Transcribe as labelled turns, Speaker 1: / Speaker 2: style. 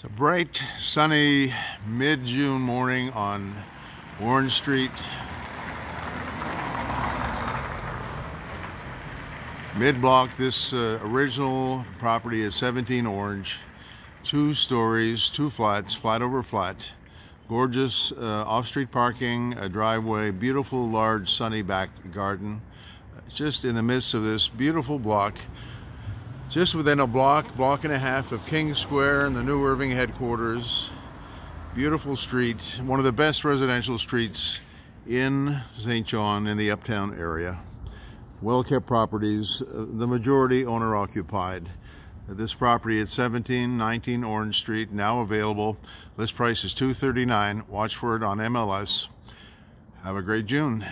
Speaker 1: It's a bright, sunny mid-June morning on Orange Street. Mid-block, this uh, original property is 17 Orange. Two stories, two flats, flat over flat. Gorgeous uh, off-street parking, a driveway, beautiful large sunny back garden. Just in the midst of this beautiful block just within a block, block and a half of King Square and the New Irving headquarters. Beautiful street, one of the best residential streets in Saint John in the uptown area. Well-kept properties, uh, the majority owner-occupied. This property at 1719 Orange Street, now available. List price is 239. Watch for it on MLS. Have a great June.